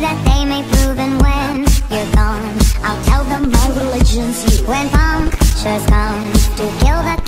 that they may prove And when you're gone I'll tell them my religion's you And Pontius comes To kill the